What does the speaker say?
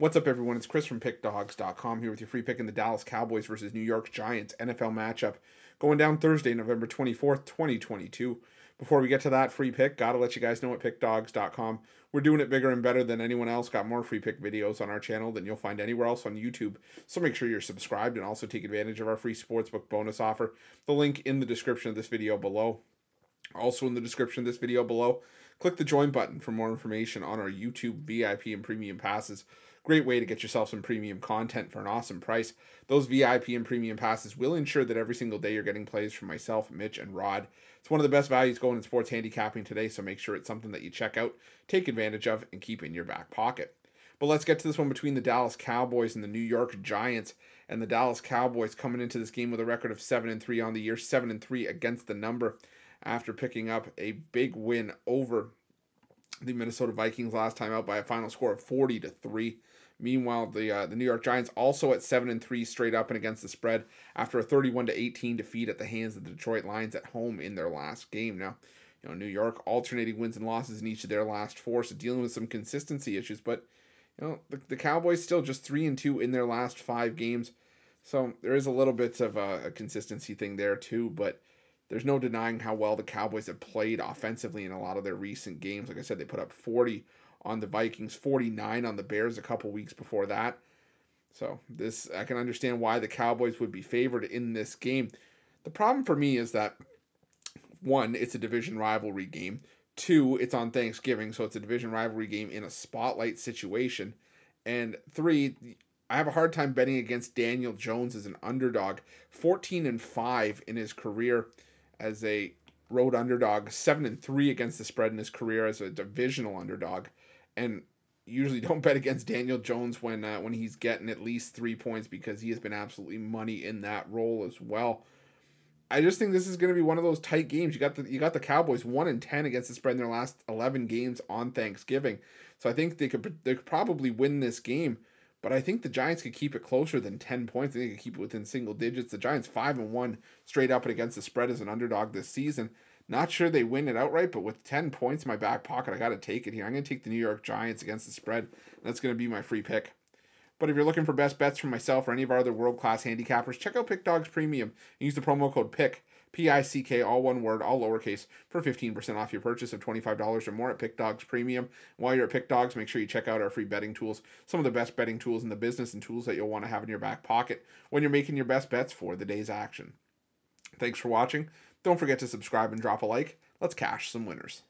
What's up, everyone? It's Chris from PickDawgz.com here with your free pick in the Dallas Cowboys versus New York Giants NFL matchup going down Thursday, November 24th, 2022. Before we get to that free pick, gotta let you guys know at PickDawgz.com. We're doing it bigger and better than anyone else. Got more free pick videos on our channel than you'll find anywhere else on YouTube. So make sure you're subscribed and also take advantage of our free sportsbook bonus offer. The link in the description of this video below. Also in the description of this video below, click the join button for more information on our YouTube VIP and premium passes. Great way to get yourself some premium content for an awesome price. Those VIP and premium passes will ensure that every single day you're getting plays from myself, Mitch, and Rod. It's one of the best values going in sports handicapping today, so make sure it's something that you check out, take advantage of, and keep in your back pocket. But let's get to this one between the Dallas Cowboys and the New York Giants. And the Dallas Cowboys coming into this game with a record of 7 and 3 on the year, 7 and 3 against the number after picking up a big win over the Minnesota Vikings last time out by a final score of 40 to 3. Meanwhile, the uh, the New York Giants also at seven and three straight up and against the spread after a 31 to 18 defeat at the hands of the Detroit Lions at home in their last game. Now, you know, New York alternating wins and losses in each of their last four, so dealing with some consistency issues. But you know, the, the Cowboys still just three and two in their last five games, so there is a little bit of a, a consistency thing there too. But there's no denying how well the Cowboys have played offensively in a lot of their recent games. Like I said, they put up 40 on the Vikings, 49 on the Bears a couple weeks before that. So this I can understand why the Cowboys would be favored in this game. The problem for me is that one, it's a division rivalry game. Two, it's on Thanksgiving, so it's a division rivalry game in a spotlight situation. And three, I have a hard time betting against Daniel Jones as an underdog. 14 and 5 in his career as a road underdog, 7 and 3 against the spread in his career as a divisional underdog and usually don't bet against Daniel Jones when uh, when he's getting at least three points because he has been absolutely money in that role as well. I just think this is going to be one of those tight games. You got the you got the Cowboys one and ten against the spread in their last eleven games on Thanksgiving, so I think they could they could probably win this game. But I think the Giants could keep it closer than ten points. I think they could keep it within single digits. The Giants five and one straight up and against the spread as an underdog this season. Not sure they win it outright, but with 10 points in my back pocket, I got to take it here. I'm going to take the New York Giants against the spread. That's going to be my free pick. But if you're looking for best bets from myself or any of our other world class handicappers, check out Pick Dawgz Premium and use the promo code PICK, P I C K, all one word, all lowercase, for 15% off your purchase of $25 or more at Pick Dawgz Premium. While you're at Pick Dawgz, make sure you check out our free betting tools, some of the best betting tools in the business and tools that you'll want to have in your back pocket when you're making your best bets for the day's action. Thanks for watching. Don't forget to subscribe and drop a like. Let's cash some winners.